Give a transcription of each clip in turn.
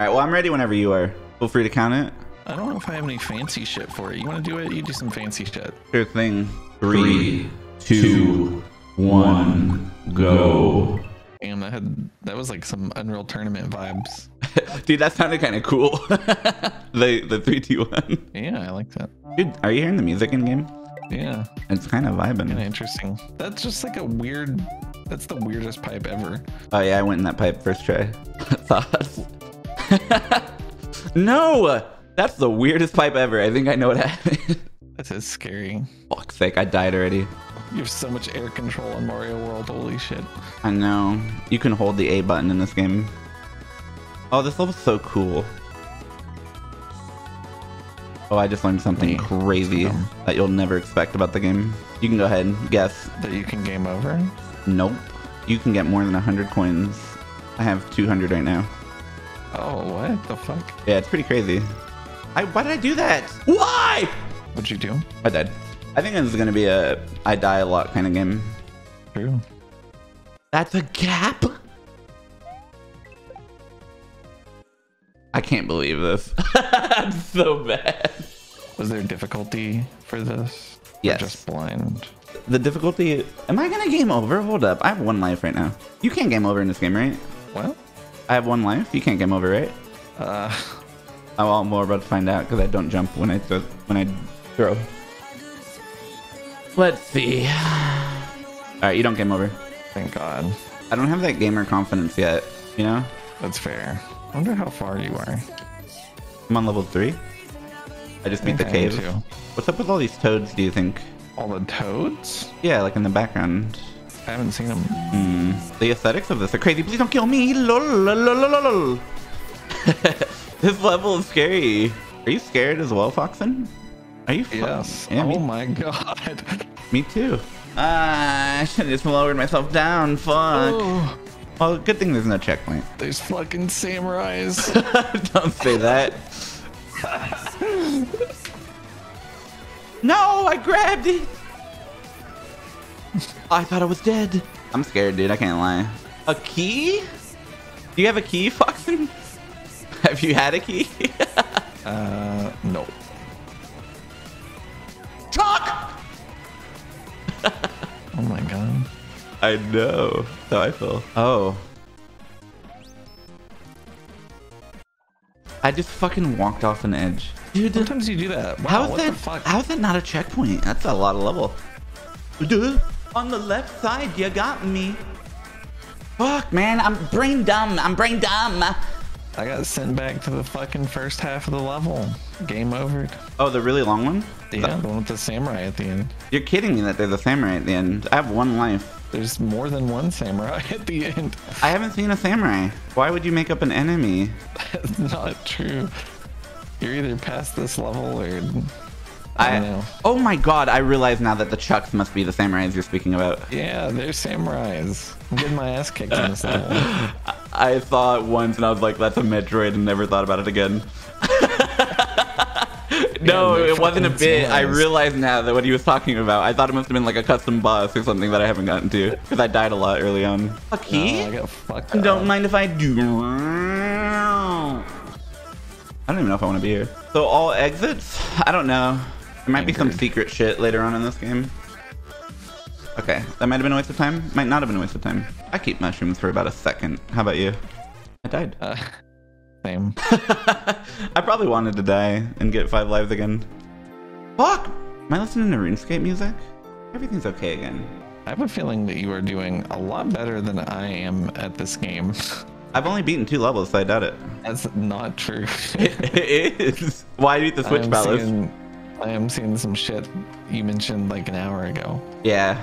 right, well, I'm ready whenever you are. Feel free to count it. I don't know if I have any fancy shit for it. You want to do it? You do some fancy shit. Sure thing. Three, two, one, go. Damn, that had that was like some Unreal Tournament vibes. Dude, that sounded kind of cool. the the three, two, one. Yeah, I like that. Dude, are you hearing the music in game? Yeah, It's kind of vibing. kind of vibing. interesting. That's just like a weird. That's the weirdest pipe ever. Oh yeah, I went in that pipe first try. Thoughts? no, that's the weirdest pipe ever. I think I know what happened. That is scary. Fuck's sake, I died already. You have so much air control in Mario World. Holy shit. I know. You can hold the A button in this game. Oh, this level's so cool. Oh, I just learned something crazy that you'll never expect about the game. You can go ahead and guess. That you can game over. Nope. You can get more than 100 coins. I have 200 right now. Oh, what the fuck? Yeah, it's pretty crazy. I, why did I do that? Why? What'd you do? I died. I think this is going to be a I die a lot kind of game. True. That's a gap? I can't believe this. I'm so bad. Was there difficulty for this? Or Yes. Just blind. The difficulty. Am I gonna game over? Hold up. I have one life right now. You can't game over in this game, right? What? I have one life. You can't game over, right? Uh, Oh, well, we're about to find out because I don't jump when I th- when I throw. Let's see. All right, you don't game over. thank God. I don't have that gamer confidence yet. You know, That's fair. I wonder how far you are. I'm on level three. I just beat the I cave. What's up with all these toads? Do you think? All the toads? Yeah, like in the background. I haven't seen them. Hmm. The aesthetics of this are crazy. Please don't kill me. Lol, lol, lol, lol, lol. this level is scary. Are you scared as well, Foxen? Are you? fu- Yes. Yeah, oh me, my God. me too. Ah, I should have just lowered myself down. Fuck. Oh, Well, good thing there's no checkpoint. there's fucking samurais. don't say that. no, I grabbed it. I thought I was dead. I'm scared, dude. I can't lie. A key? Do you have a key, Foxen? Have you had a key? uh, no. Talk! Oh my God. I know. That's how I feel. Oh. I just fucking walked off an edge. Dude, Sometimes you do that. Wow, How is what that? the fuck? How is that not a checkpoint? That's a lot of level. Duh. On the left side, you got me. Fuck, man, I'm brain dumb. I'm brain dumb. I got sent back to the fucking first half of the level. Game over. Oh, the really long one? Yeah, the one with the samurai at the end. You're kidding me that there's a samurai at the end. I have one life. There's more than one samurai at the end. I haven't seen a samurai. Why would you make up an enemy? That's not true. You're either past this level or I I, oh my god, I realize now that the Chucks must be the samurais you're speaking about. Yeah, they're samurais. I'm getting my ass kicked in this level. I saw it once and I was like, that's a Metroid and never thought about it again. no, they're it wasn't a fucking bit. I samurais. realize now that what he was talking about. I thought it must have been like a custom boss or something that I haven't gotten to. Because I died a lot early on. A key? I got fucked up. Don't mind if I do. I don't even know if I want to be here. So all exits? I don't know. There might be some secret shit later on in this game. Okay, that might have been a waste of time. Might not have been a waste of time. I keep mushrooms for about a second. How about you? I died. Uh, same. I probably wanted to die and get five lives again. Fuck! Am I listening to RuneScape music? Everything's okay again. I have a feeling that you are doing a lot better than I am at this game. I've only beaten two levels, so I doubt it. That's not true. it is. Why beat the Switch I Palace? seeing- I am seeing some shit you mentioned like an hour ago. Yeah,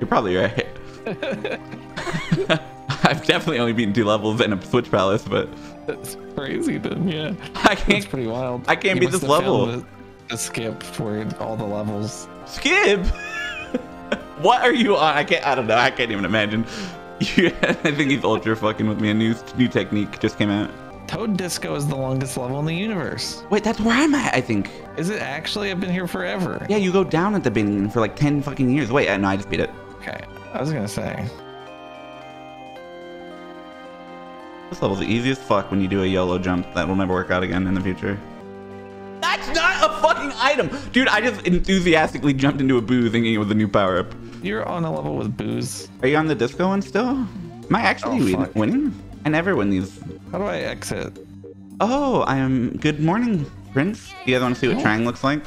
you're probably right. I've definitely only beaten two levels in a Switch Palace, but That's crazy, then. Yeah, I that's can't pretty wild. I can't You beat this level. A, a skip for all the levels. skip. what are you on? I can't. I don't know. I can't even imagine. I think he's ultra fucking with me. A new new technique just came out. Toad Disco is the longest level in the universe. Wait, that's where I'm at. I think. Is it actually? I've been here forever. Yeah, you go down at the beginning for like ten fucking years. Wait, uh, no, I just beat it. Okay, I was gonna say. This level's the easiest fuck when you do a YOLO jump that will never work out again in the future. That's not a fucking item! Dude, I just enthusiastically jumped into a boo thinking it was a new power-up. You're on a level with boos. Are you on the disco one still? Am I actually Oh, winning? I never win these. How do I exit? Oh, I am. Good morning, Prince. You guys want to see what Oh. Trang looks like?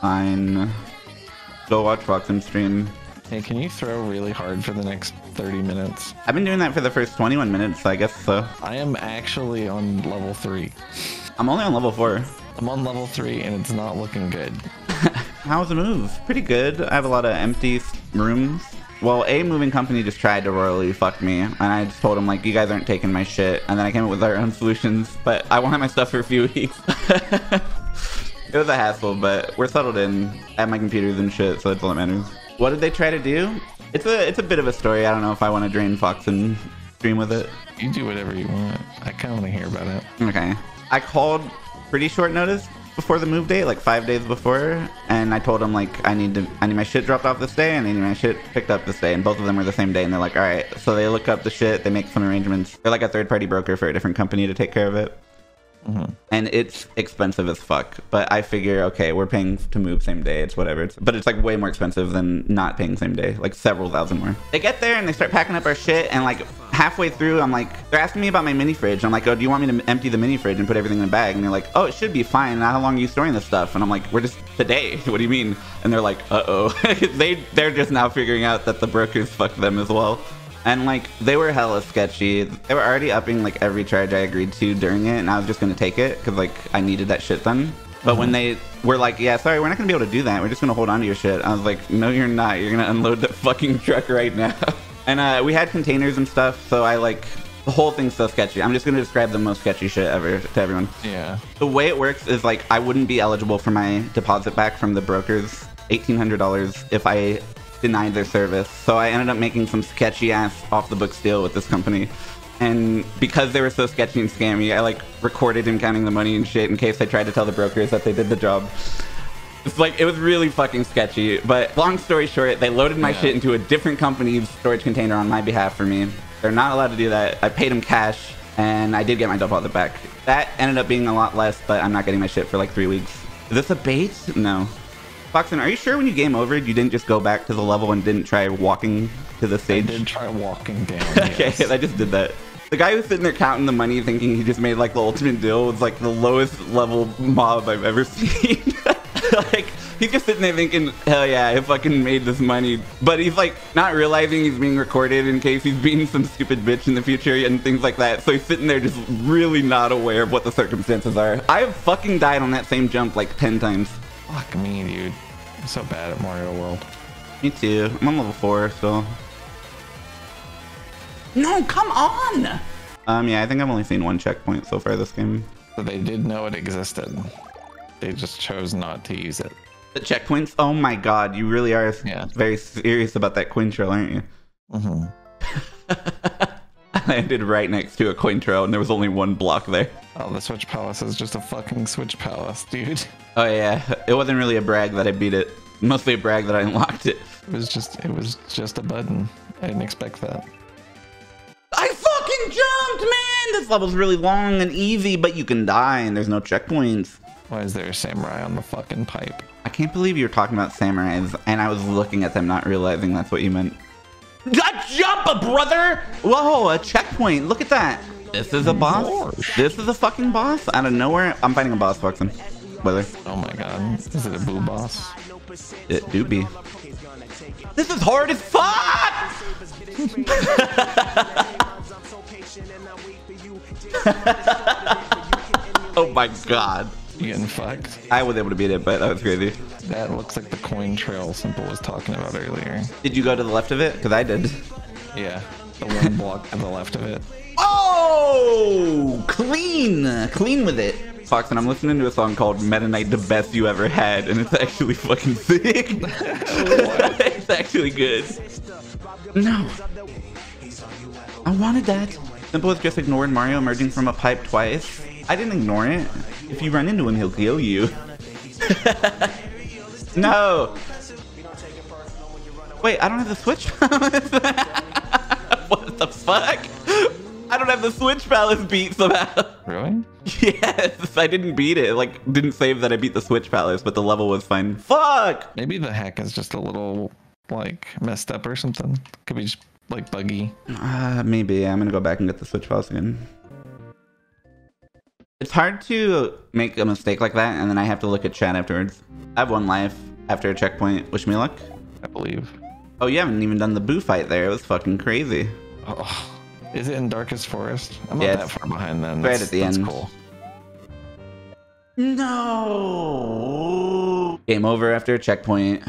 Fine. Go watch Foxen stream. Hey, can you throw really hard for the next 30 minutes? I've been doing that for the first 21 minutes, so I guess so. I am actually on level 3. I'm only on level 4. I'm on level 3 and it's not looking good. How's the move? Pretty good. I have a lot of empty rooms. Well, a moving company just tried to royally fuck me, and I just told them like, "You guys aren't taking my shit," and then I came up with our own solutions. But I won't my stuff for a few weeks. it was a hassle, but we're settled in. at my computers and shit, so that's all that matters. What did they try to do? It's a it's a bit of a story. I don't know if I want to drain Foxen stream with it. You do whatever you want. I kind of want to hear about it. Okay. I called pretty short notice before the move date, like five days before, and I told them like I need to I need my shit dropped off this day and I need my shit picked up this day, and both of them were the same day, and they're like, all right. So they look up the shit, they make some arrangements. They're like a third party broker for a different company to take care of it. And it's expensive as fuck, but I figure okay, we're paying to move same day. It's whatever. It's, but it's like way more expensive than not paying same day, like several thousand more. They get there and they start packing up our shit, and like halfway through, I'm like, they're asking me about my mini fridge. I'm like, oh, do you want me to empty the mini fridge and put everything in a bag? And they're like, oh, it should be fine. How long are you storing this stuff? And I'm like, we're just today. What do you mean? And they're like, uh oh. they they're just now figuring out that the brokers fucked them as well. And like they were hella sketchy. They were already upping like every charge I agreed to during it, and I was just gonna take it because like I needed that shit done. But when they were like, "Yeah, sorry, we're not gonna be able to do that. We're just gonna hold on to your shit," I was like, "No, you're not. You're gonna unload the fucking truck right now." and uh, we had containers and stuff, so I like the whole thing's so sketchy. I'm just gonna describe the most sketchy shit ever to everyone. Yeah. The way it works is like I wouldn't be eligible for my deposit back from the brokers, eighteen hundred dollars, if I denied their service. So I ended up making some sketchy ass off the books deal with this company. And because they were so sketchy and scammy, I like recorded him counting the money and shit in case I tried to tell the brokers that they did the job. It's like it was really fucking sketchy. But long story short, they loaded my Yeah. shit into a different company's storage container on my behalf for me. They're not allowed to do that. I paid them cash, and I did get my deposit back. That ended up being a lot less, but I'm not getting my shit for like three weeks. Is this a bait? No. Foxen, are you sure when you game over, you didn't just go back to the level and didn't try walking to the I stage? did try walking down. okay. I just did that. The guy who's sitting there counting the money, thinking he just made like the ultimate deal, was like the lowest level mob I've ever seen. like he's just sitting there thinking, hell yeah, I fucking made this money. But he's like not realizing he's being recorded in case he's being some stupid bitch in the future and things like that. So he's sitting there just really not aware of what the circumstances are. I have fucking died on that same jump like ten times. Fuck me, dude. I'm so bad at Mario World. Me too. I'm on level four so... No, come on! Um, yeah, I think I've only seen one checkpoint so far this game. So they did know it existed. They just chose not to use it. The checkpoints? Oh my god, you really are Yeah. very serious about that coin trail, aren't you? Mm-hmm. I landed right next to a coin trail and there was only one block there. Oh, the Switch Palace is just a fucking Switch Palace, dude. Oh yeah, it wasn't really a brag that I beat it. Mostly a brag that I unlocked it. It was just, it was just a button. I didn't expect that. I fucking jumped, man! This level's really long and easy, but you can die and there's no checkpoints. Why is there a samurai on the fucking pipe? I can't believe you were talking about samurais, and I was looking at them, not realizing that's what you meant. A jump, brother! Whoa, a checkpoint. Look at that. This is a boss. This is a fucking boss. Out of nowhere, I'm fighting a boss, Foxen. Spoiler. Oh my god. Is it a boo boss? It do be. This is hard as fuck! oh my god. You getting fucked? I was able to beat it, but that was crazy. That looks like the coin trail Simple was talking about earlier. Did you go to the left of it? Because I did. Yeah. The one block to the left of it. Oh, clean, clean with it. Foxen I'm listening to a song called Meta Knight, the best you ever had, and it's actually fucking sick. it's actually good. No. I wanted that. Simple as just ignored Mario emerging from a pipe twice. I didn't ignore it. If you run into him, he'll kill you. no. Wait, I don't have the switch. what the fuck? I don't have the Switch Palace beat somehow. Really? yes, I didn't beat it. Like, didn't save that I beat the Switch Palace, but the level was fine. Fuck! Maybe the hack is just a little like messed up or something. Could be just like buggy. Uh, maybe. I'm gonna go back and get the Switch Palace again. It's hard to make a mistake like that, and then I have to look at chat afterwards. I have one life after a checkpoint. Wish me luck. I believe. Oh, you haven't even done the boo fight there. It was fucking crazy. Oh, is it in Darkest Forest? I'm not that far behind then. right That's- at the that's end. Cool. No. Game over after a checkpoint.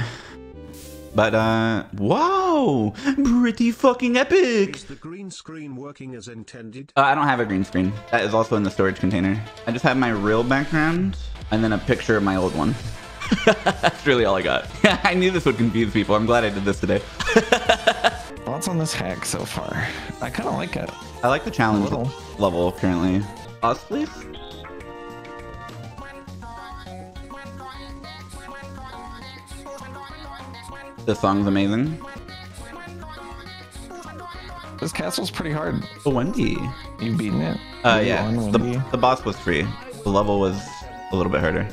But, uh, whoa! Pretty fucking epic! Is the green screen working as intended? Uh, I don't have a green screen. That is also in the storage container. I just have my real background and then a picture of my old one. That's really all I got. I knew this would confuse people. I'm glad I did this today. Thoughts on this hack so far? I kind of like it. I like the challenge level currently. Pause, please. This song's amazing. This castle's pretty hard. Wendy. You've beaten it. Uh, yeah. won, The, the boss was free. The level was a little bit harder.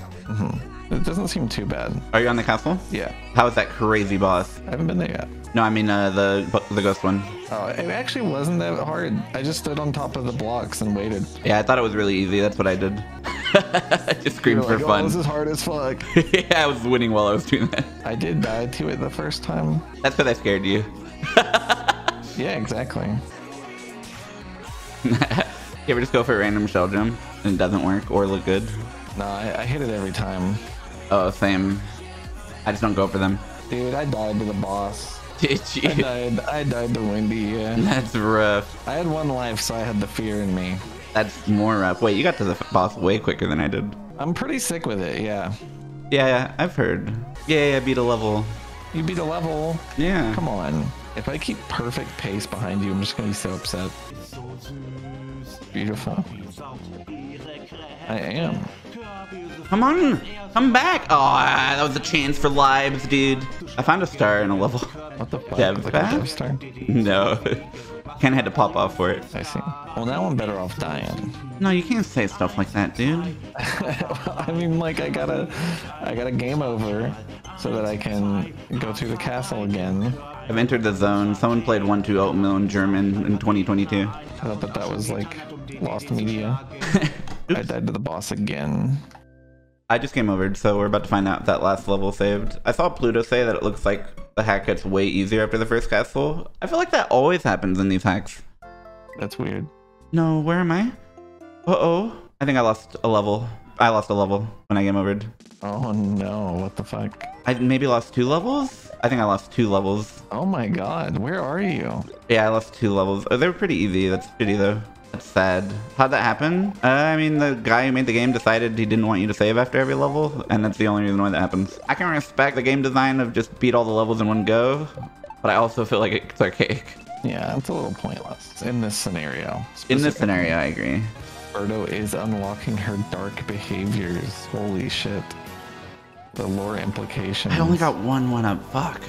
It doesn't seem too bad. Are you on the castle? Yeah, How is that crazy boss? I haven't been there yet. No, I mean uh, the the ghost one. Oh, it actually wasn't that hard. I just stood on top of the blocks and waited. Yeah, I thought it was really easy. That's what I did. I just screamed You're for like, fun. Oh, this is hard as fuck. yeah, I was winning while I was doing that. I did die to it the first time. That's because I scared you. Yeah, exactly. You ever just go for a random shell jump and it doesn't work or look good? No, I, I hit it every time. Oh, same. I just don't go for them. Dude, I died to the boss. Did I died. I died to Wendy. Yeah. That's rough. I had one life, so I had the fear in me. That's more rough. Wait, you got to the boss way quicker than I did. I'm pretty sick with it. Yeah. Yeah, yeah, I've heard. Yeah, I beat a level. You beat a level. Yeah. Come on. If I keep perfect pace behind you, I'm just gonna be so upset. Beautiful. I am. Come on, come back. Oh, that was a chance for lives, dude. I found a star in a level. What the fuck? Dev Like a back? Star? No. Kind of had to pop off for it. I see. Well, now I'm better off dying. No, you can't say stuff like that, dude. I mean, like I gotta, I gotta game over, so that I can go through the castle again. I've entered the zone. Someone played 1 2 Oatmeal in German in 2022. I thought that that was like lost media. I died to the boss again. I just came over, so we're about to find out if that last level saved. I saw Pluto say that it looks like the hack gets way easier after the first castle. I feel like that always happens in these hacks. That's weird. No, where am I? Uh oh. I think I lost a level. I lost a level when I game overed. Oh no! What the fuck? I maybe lost two levels? I think I lost two levels. Oh my god! Where are you? Yeah, I lost two levels. Oh, they were pretty easy. That's shitty though. That's sad. How'd that happen? Uh, I mean, the guy who made the game decided he didn't want you to save after every level, and that's the only reason why that happens. I can respect the game design of just beat all the levels in one go, but I also feel like it's archaic. Yeah, it's a little pointless in this scenario. In this scenario, I agree. Birdo is unlocking her dark behaviors. Holy shit. The lore implications. I only got one one up. Fuck.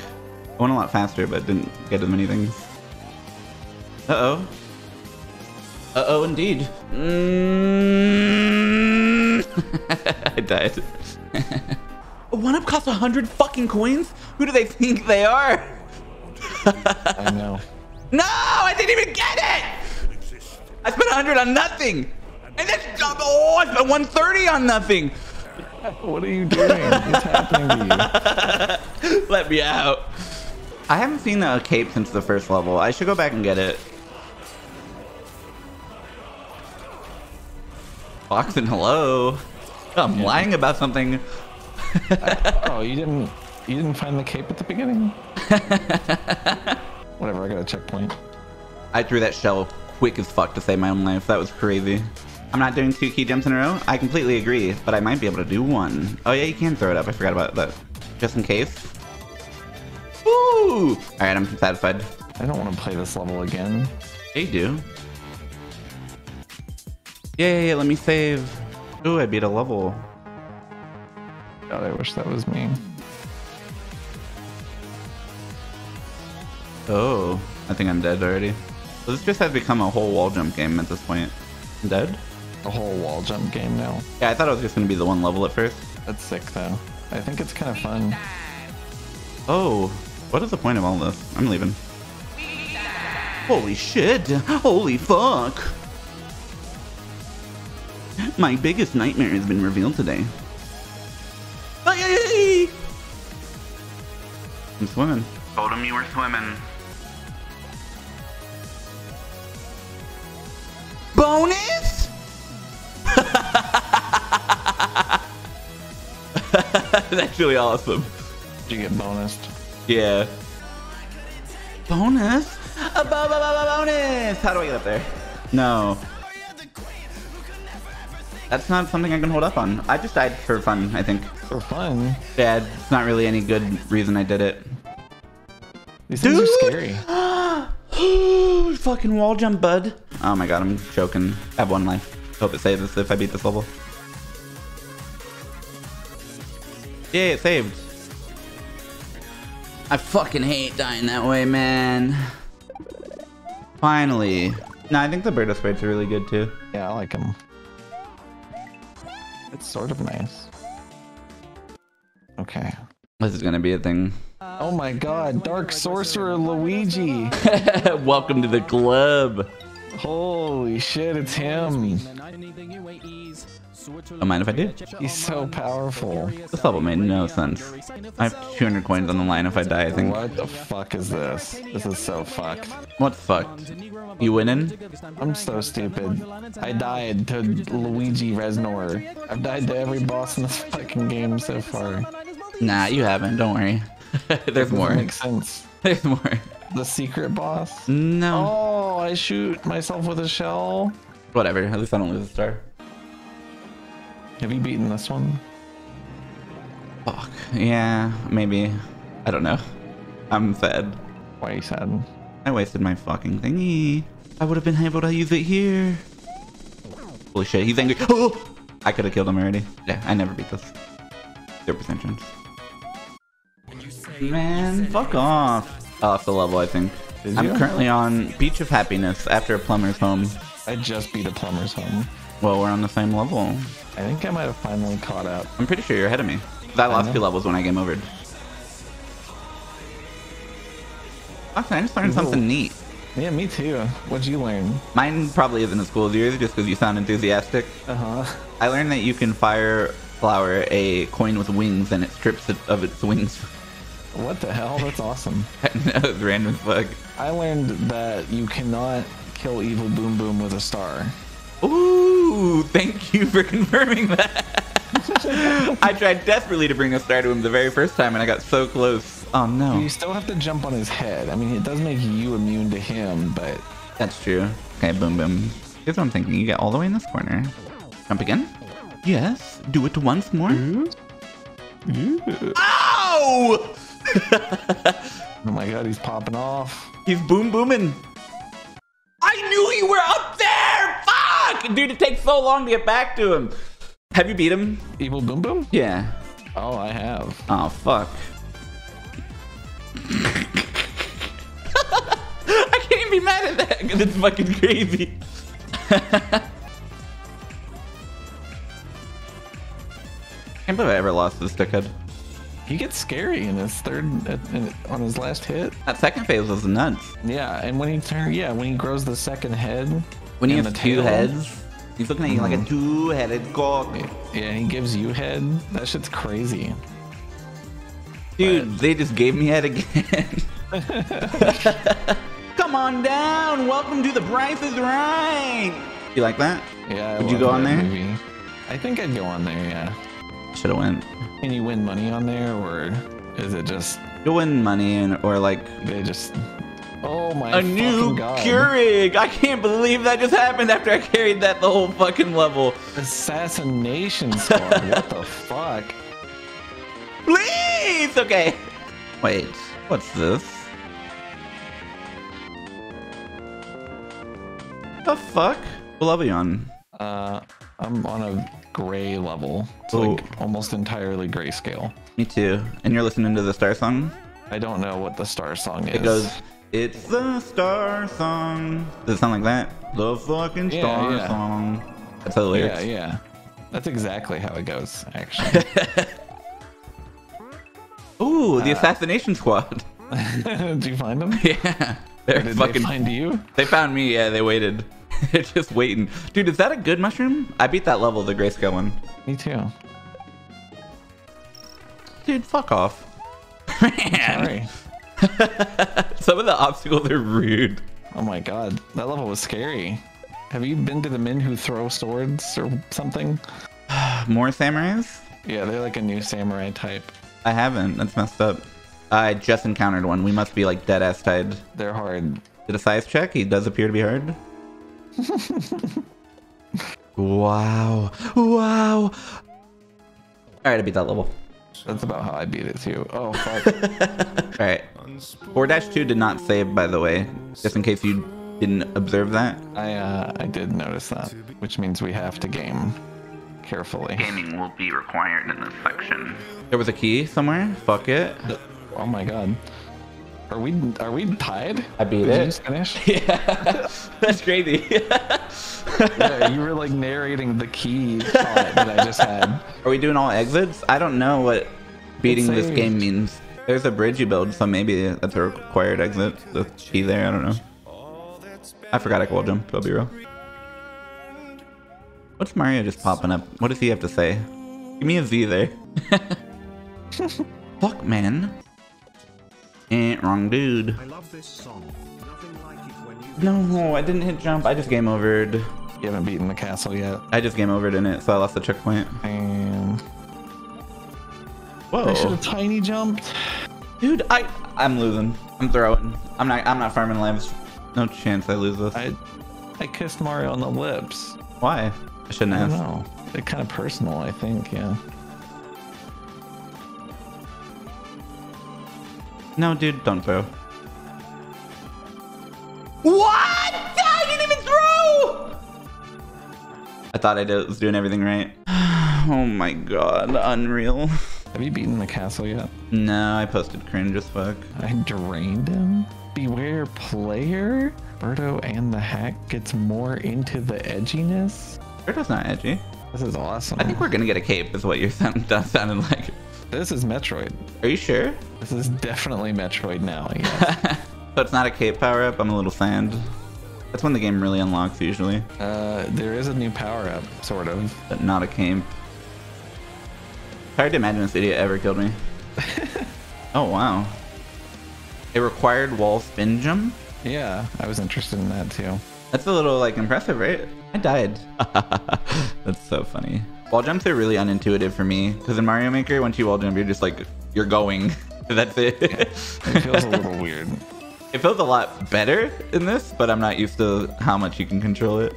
I went a lot faster, but didn't get as many things. Uh oh. Uh oh, indeed. Mm. I died. one up costs a hundred fucking coins. Who do they think they are? I know. No, I didn't even get it. I spent a hundred on nothing, and then oh, I spent one thirty on nothing. What are you doing? What's happening to you? Let me out. I haven't seen the cape since the first level. I should go back and get it. Foxen, hello. I'm lying about something. Oh, you didn't you didn't find the cape at the beginning? Whatever, I got a checkpoint. I threw that shell quick as fuck to save my own life. That was crazy. I'm not doing two key jumps in a row. I completely agree, but I might be able to do one. Oh yeah, you can throw it up. I forgot about that. Just in case. Woo! All right, I'm satisfied. I don't want to play this level again. Yeah, you do. Yay, let me save. Ooh, I beat a level. God, I wish that was me. Oh, I think I'm dead already. This just has become a whole wall jump game at this point. I'm dead? A whole wall jump game now. Yeah, I thought it was just gonna be the one level at first. That's sick though. I think it's kind of fun. Oh, what is the point of all this? I'm leaving. Holy shit! Holy fuck! My biggest nightmare has been revealed today. I'm swimming. Told him you were swimming. Bonus? That's really awesome. Did you get bonused? Yeah. Bonus? A bo- bo- bo- bo- bonus! How do I get up there? No. That's not something I can hold up on. I just died for fun, I think. For fun. Yeah, it's not really any good reason I did it. These things are scary. Fucking wall jump, bud. Oh my god, I'm choking. I have one life. Hope it saves us if I beat this level. Yeah, it saved. I fucking hate dying that way, man. Finally. No, I think the Birdo sprites are really good too. Yeah, I like them. It's sort of nice. Okay. This is gonna be a thing. Oh my god, Dark Sorcerer Luigi! Welcome to the club. Holy shit, it's him! Don't mind if I do. He's so powerful. This level made no sense. I have 200 coins on the line if I die, I think. What the fuck is this? This is so fucked. What's fucked? You winning? I'm so stupid. I died to Luigi Reznor. I've died to every boss in this fucking game so far. Nah, you haven't. Don't worry. There's more. Makes sense. There's more. The secret boss? No. Oh, I shoot myself with a shell. Whatever. At least I don't lose a star. Have you beaten this one? Fuck. Yeah, maybe. I don't know. I'm fed. Why are you sad? I wasted my fucking thingy. I would have been able to use it here. Holy shit, he's angry. Oh! I could have killed him already. Yeah, I never beat this. 0% chance. Man, fuck off. Off the level, I think. Did I'm you? currently on Beach of Happiness after a plumber's home. I just beat a plumber's home. Well, we're on the same level. I think I might have finally caught up. I'm pretty sure you're ahead of me. lost know. two levels when I game over. Okay, I just learned something neat. Yeah, me too. What'd you learn? Mine probably isn't as cool as yours just because you sound enthusiastic. Uh huh. I learned that you can fire flower a coin with wings and it strips it of its wings. What the hell? That's awesome. that was random fuck. I learned that you cannot kill Evil Boom Boom with a star. Ooh, thank you for confirming that. I tried desperately to bring a star to him the very first time and I got so close. Oh no. You still have to jump on his head. I mean, it does make you immune to him, but That's true. Okay, boom, boom. Here's what I'm thinking. You get all the way in this corner. Jump again? Yes. Do it once more. Mm-hmm. Ow! oh my god, he's popping off. He's boom booming. I knew you were up! Fuck! Dude, it takes so long to get back to him. Have you beat him? Evil Boom Boom? Yeah. Oh, I have. Oh, fuck. I can't even be mad at that because it's fucking crazy. I can't believe I ever lost this dickhead. He gets scary in his third, in- on his last hit. That second phase was nuts. Yeah, and when he turn, yeah, when he grows the second head, When he and has two tail, heads, he's looking at you like a mm-hmm. two-headed cock. Yeah, he gives you head. That shit's crazy. Dude, they just gave me head again. Come on down. Welcome to the Price is Right. You like that? Yeah. I Would you go on there? Movie. I think I'd go on there. Yeah. Should have went. Can you win money on there, or is it just You'll win money and or like they just? Oh my! a new God. Keurig. I can't believe that just happened after I carried that the whole fucking level. Assassination squad. what the fuck? Please. Okay. Wait. What's this? The fuck? What level you on? Uh, I'm on a gray level. It's Oh. like almost entirely grayscale. Me too. And you're listening to the Star Song? I don't know what the star song is. It goes It's the star song. Does it sound like that? The fucking Yeah, star yeah. song. That's how the lyrics. Yeah, yeah. That's exactly how it goes, actually. Ooh, Uh, the assassination squad. Did you find them? yeah. They're did fucking. they find you? They found me. Yeah, they waited. They're just waiting. Dude, is that a good mushroom? I beat that level, the grayscale one. Me too. Dude, fuck off. Man. Sorry. Some of the obstacles are rude. Oh my god, that level was scary. Have you been to the men who throw swords or something? More samurais? Yeah, they're like a new samurai type. I haven't. That's messed up. I just encountered one. We must be like dead ass tied. They're hard. Did a size check? He does appear to be hard. wow. Wow. All right, I beat that level. That's about how I beat it too. Oh fuck. All right. 4-2 did not save, by the way, just in case you didn't observe that. I uh I did notice that, which means we have to game carefully. Gaming will be required in this section. There was a key somewhere. Fuck it. Oh my god. Are we are we tied? I beat Did it. you just finish? Yeah, that's crazy. yeah, you were like narrating the key thought that I just had. Are we doing all exits? I don't know what beating this game means. There's a bridge you build, so maybe that's a required exit. The key there, I don't know. I forgot I could wall jump, I'll be real. What's Mario just popping up? What does he have to say? Give me a Z there. Fuck, man. Eh, wrong dude. I love this song. Nothing like it when you No, I didn't hit jump. I just game overed. You haven't beaten the castle yet. I just game overed in it, so I lost the checkpoint. And I should have tiny jumped. Dude, I I'm losing. I'm throwing. I'm not I'm not farming lives. No chance I lose this. I I kissed Mario on the lips. Why? I shouldn't I don't have. know. They're kind of personal, I think. Yeah. No, dude, don't throw. What? I didn't even throw! I thought I did, was doing everything right. Oh my god, unreal. Have you beaten the castle yet? No, I posted cringe as fuck. I drained him. Beware player. Birdo and the hack gets more into the edginess. Birdo's not edgy. This is awesome. I think we're gonna get a cape, is what you're sound, that sounded like. This is Metroid. Are you sure? This is definitely Metroid now. Yes. So it's not a cape power up, I'm a little sand. That's when the game really unlocks usually, uh, there is a new power up, sort of. but not a cape. Hard to imagine this idiot ever killed me. oh wow. It required wall spin jump? Yeah, I was interested in that too. That's a little like impressive, right? I died. That's so funny. Wall jumps are really unintuitive for me because in Mario Maker, once you wall jump, you're just like you're going. That's it. It feels a little weird. It feels a lot better in this, but I'm not used to how much you can control it.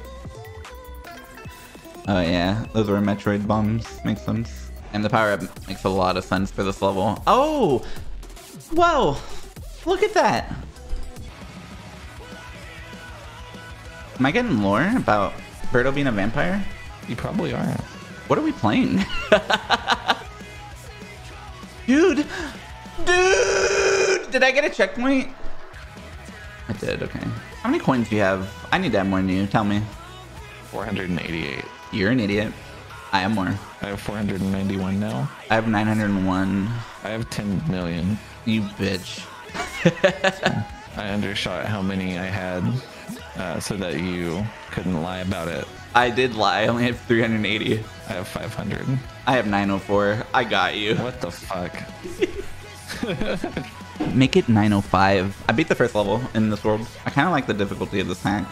Oh yeah, those were Metroid bombs. Makes sense. And the power up makes a lot of sense for this level. Oh! Whoa! Look at that! Am I getting lore about Birdo being a vampire? You probably are. What are we playing? Dude! Dude! Did I get a checkpoint? I did, okay. How many coins do you have? I need to have more than you. Tell me. 488. You're an idiot. I have more. I have 491 now. I have 901. I have 10 million. You bitch. I undershot how many I had uh, so that you couldn't lie about it. I did lie. I only have 380. I have 500. I have 904. I got you. What the fuck? Make it 905. I beat the first level in this world. I kind of like the difficulty of this hack.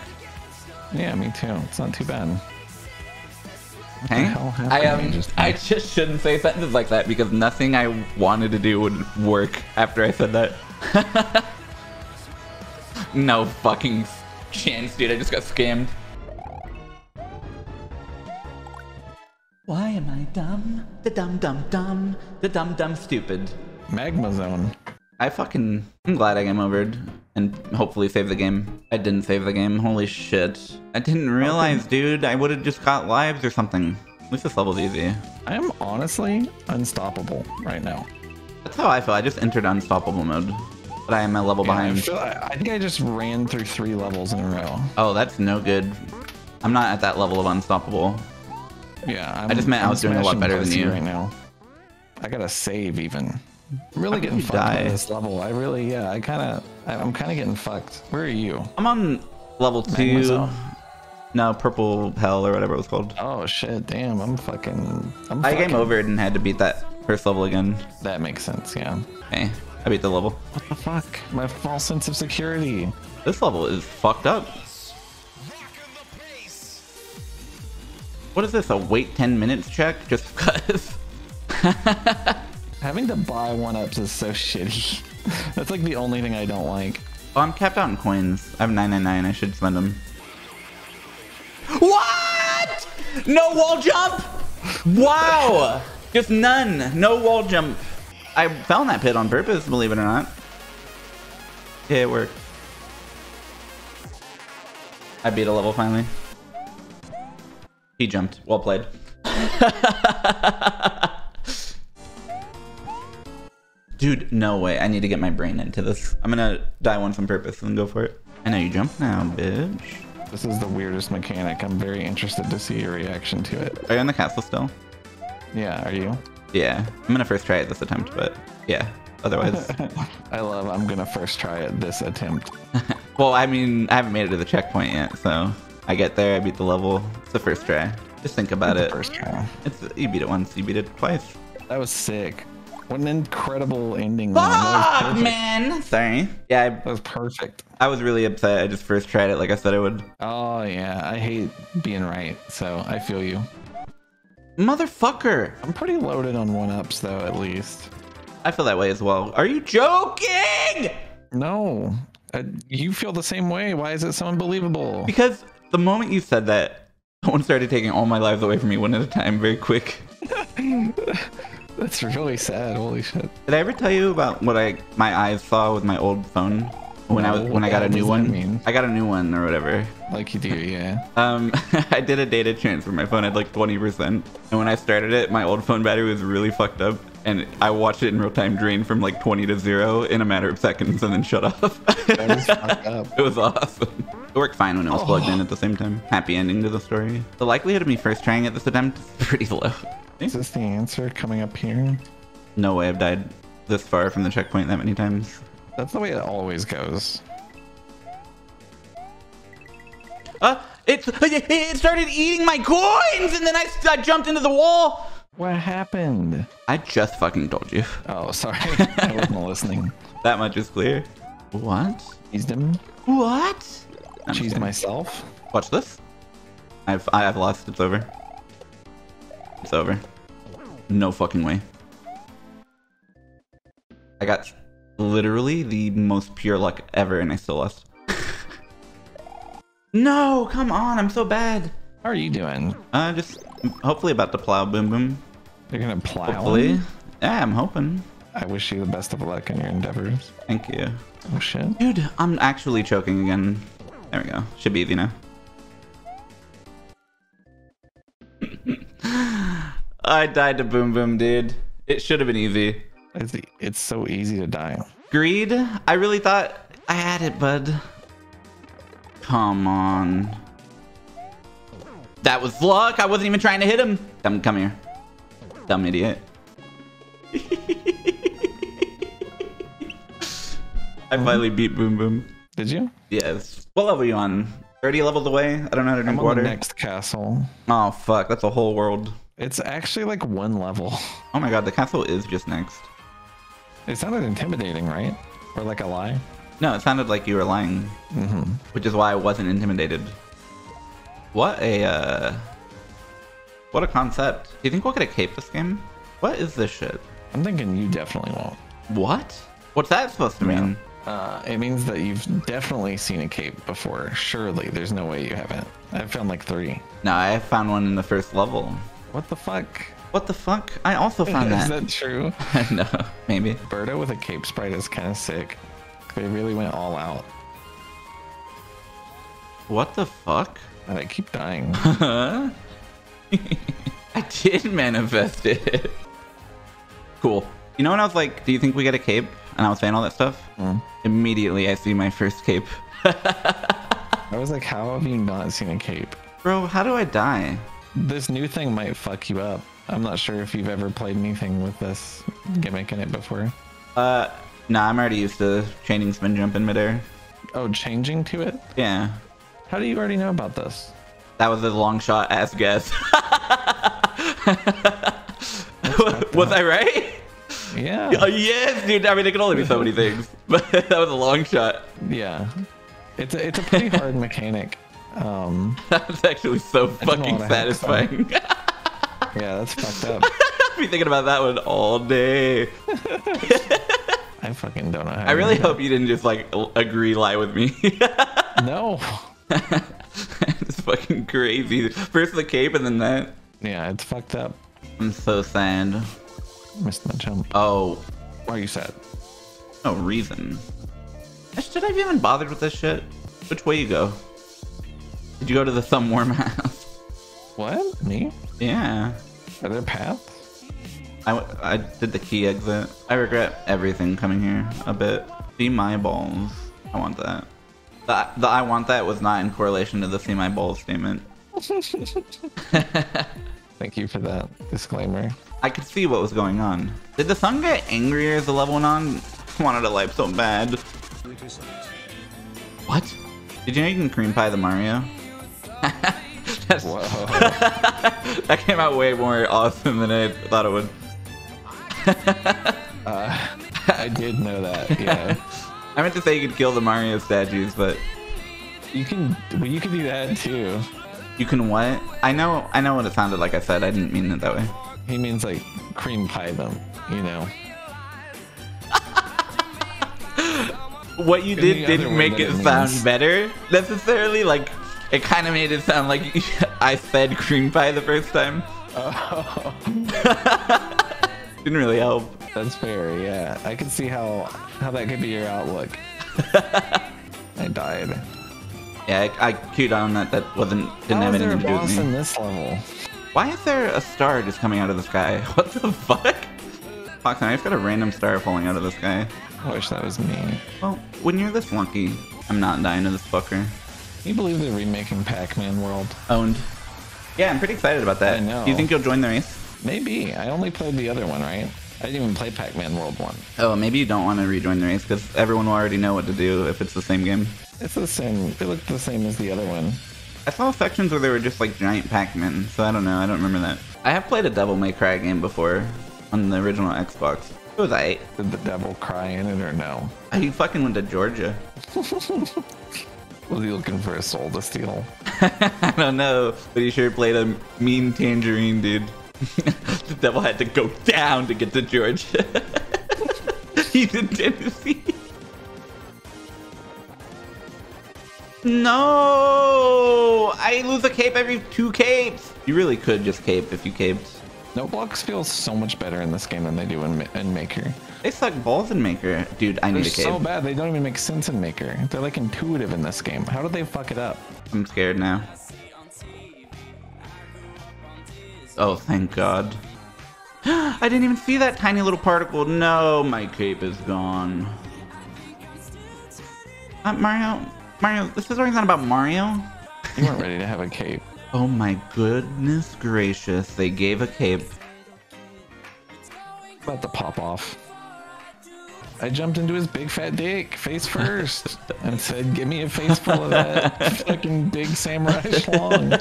Yeah, me too. It's not too bad. Okay. hell I um, just I just shouldn't say sentences like that because nothing I wanted to do would work after I said that. no fucking chance, dude. I just got scammed. Why am I dumb? The dumb dumb dumb. The dumb dumb stupid. Magma Zone. I fucking I'm glad I game overed and hopefully save the game. I didn't save the game. Holy shit. I didn't realize, dude. I would have just got lives or something. At least this level's easy. I am honestly unstoppable right now. That's how I feel. I just entered unstoppable mode. but I am a level Yeah, I, behind. feel, I, I think I just ran through three levels in a row. Oh, that's no good. I'm not at that level of unstoppable. Yeah, I'm, I just meant I I'm was doing a lot better than you. right now. I gotta save even. I'm really How getting fucked by die? this level. I really, yeah, I kind of, I'm kind of getting fucked. Where are you? I'm on level two. Mademoiselle? No, purple hell or whatever it was called. Oh shit, damn, I'm fucking. I'm I fucking, game over and had to beat that first level again. That makes sense. Yeah. Hey, I beat the level. What the fuck? My false sense of security. This level is fucked up. What is this? A wait 10 minutes check? Just because? Having to buy one ups is so shitty. That's like the only thing I don't like. Oh, I'm capped out in coins. I have 999. I should spend them. What? No wall jump? Wow. Just none. No wall jump. I fell in that pit on purpose, believe it or not. Yeah, it worked. I beat a level finally. He jumped. Well played. Dude, no way. I need to get my brain into this. I'm gonna die once on purpose and go for it. I know you jump now, bitch. This is the weirdest mechanic. I'm very interested to see your reaction to it. Are you in the castle still? Yeah, are you? Yeah. I'm gonna first try it this attempt, but yeah. Otherwise. I love. I'm gonna first try it this attempt. well, I mean, I haven't made it to the checkpoint yet, so I get there, I beat the level. It's the first try. Just think about it. First try. It's you beat it once, you beat it twice. That was sick. What an incredible ending. man. That was Fuck, perfect. man! Sorry. Yeah, That was perfect. I, I was really upset. I just first tried it like I said I would. Oh yeah, I hate being right, so I feel you. Motherfucker! I'm pretty loaded on one ups though, at least. I feel that way as well. Are you joking? No, uh, you feel the same way. Why is it so unbelievable? Because the moment you said that, someone started taking all my lives away from me one at a time very quick. That's really sad. Holy shit. Did I ever tell you about what I my eyes saw with my old phone when I was when I got a new one? I got a new one or whatever. Like you do, yeah. Um, I did a data transfer. My phone had like 20%, and when I started it, my old phone battery was really fucked up, and I watched it in real time drain from like 20 to zero in a matter of seconds, and then shut off. That is fucked up. It was awesome. It worked fine when it was plugged in at the same time. Happy ending to the story. The likelihood of me first trying it this attempt is pretty low. Is this the answer coming up here? No way I've died this far from the checkpoint that many times. That's the way it always goes. Uh, it, it started eating my coins and then I, I jumped into the wall. What happened? I just fucking told you. Oh, sorry. I wasn't listening. That much is clear. What? Cheesed him. What? I'm Cheesed myself. Watch this. I've I've lost. It's over. It's over. No fucking way. I got literally the most pure luck ever, and I still lost. no, come on! I'm so bad. How are you doing? Uh, just hopefully about to plow. Boom, boom. You're gonna plow. Hopefully. Yeah, I'm hoping. I wish you the best of luck in your endeavors. Thank you. Oh shit. Dude, I'm actually choking again. There we go. Should be easy now. I died to Boom Boom, dude. It should have been easy. It's, it's so easy to die. Greed? I really thought I had it, bud. Come on. That was luck. I wasn't even trying to hit him. Come, come here. Dumb idiot. I finally beat Boom Boom. Did you? Yes. What level are you on? 30 levels away? I don't know how to drink on water. the next castle. Oh, fuck. That's a whole world. It's actually like one level. Oh my god, the castle is just next. It sounded intimidating, right? Or like a lie? No, it sounded like you were lying, Mm-hmm. which is why I wasn't intimidated. What a, uh... What a concept. Do you think we'll get a cape this game? What is this shit? I'm thinking you definitely won't. What? What's that supposed to mean? Uh, it means that you've definitely seen a cape before. Surely, there's no way you haven't. I've found like three. No, I found one in the first level. What the fuck? What the fuck? I also found Is that. that true? no, maybe. Birdo with a cape sprite is kind of sick. They really went all out. What the fuck? And I keep dying. I did manifest it. Cool. You know when I was like, do you think we get a cape? And I was saying all that stuff, Mm. immediately I see my first cape. I was like, how have you not seen a cape? Bro, how do I die? This new thing might fuck you up. I'm not sure if you've ever played anything with this gimmick in it before. Uh, nah, I'm already used to chaining spin jump in midair. Oh, changing to it? Yeah, How do you already know about this? that was a long shot ass guess. was I right? Yeah. Oh, yes, dude. I mean, it can only be so many things, but that was a long shot. Yeah. It's a, it's a pretty hard mechanic. Um, That's actually so fucking what I have to say. satisfying. yeah, that's fucked up. I've been thinking about that one all day. I fucking don't know how. I really that. hope you didn't just like agree lie with me. No. it's fucking crazy. First the cape and then that. Yeah, it's fucked up. I'm so sad. Missed my jump. Oh, Why are you sad? no reason. Should I have even bothered with this shit? Which way you go? Did you go to the thumb warm house? What? Me? yeah. Are there paths? I, I did the key exit. I regret everything coming here a bit. See my balls. I want that. The, the I want that was not in correlation to the see my balls statement. Thank you for that disclaimer. I could see what was going on. Did the sun get angrier as the level went on? I wanted a life so bad. What? Did you know you can cream pie the Mario? That's, Whoa. that came out way more awesome than I thought it would. uh, I did know that. Yeah. I meant to say you could kill the Mario statues, but You can. Well, you can do that too. you can what? I know, I know what it sounded like. I said I didn't mean it that way. He means like cream pie them. You know. What you did didn't make it it sound better necessarily. Like it kind of made it sound like I said cream pie the first time. Oh, Didn't really help. that's fair. Yeah, I can see how how that could be your outlook. I died. Yeah, I, I queued on that. That wasn't didn't How have is there a anything to do with in me. this level? Why is there a star just coming out of the sky? What the fuck? Fox, I just got a random star falling out of the sky. I wish that was me. Well, when you're this lucky, I'm not dying to this fucker. Can you believe they're remaking Pac-Man World? Owned. Yeah, I'm pretty excited about that. I know. Do you think you'll join the race? Maybe. I only played the other one, right? I didn't even play Pac-Man World 1. Oh, maybe you don't want to rejoin the race because everyone will already know what to do if it's the same game. It's the same. It looked the same as the other one. I saw sections where they were just like giant Pac-Man, so I don't know. I don't remember that. I have played a Devil May Cry game before on the original Xbox. It was I. Did the devil cry in it or no? Uh, he fucking went to Georgia. Was he looking for a soul to steal? I don't know, but he sure played a mean tangerine, dude. the devil had to go down to get to Georgia. He's in Tennessee. No! I lose a cape every two capes. You really could just cape if you caped. No blocks feel so much better in this game than they do in, in Maker. They suck balls in Maker. Dude, I They're need a cape. so bad, they don't even make sense in Maker. They're like intuitive in this game. How did they fuck it up? I'm scared now. Oh, thank God. I didn't even see that tiny little particle. No, my cape is gone. Uh, Mario, Mario, this is always not about Mario. You weren't ready to have a cape. Oh my goodness gracious, they gave a cape. About to pop off. I jumped into his big fat dick, face first, and said, Give me a face full of that fucking big samurai schlong.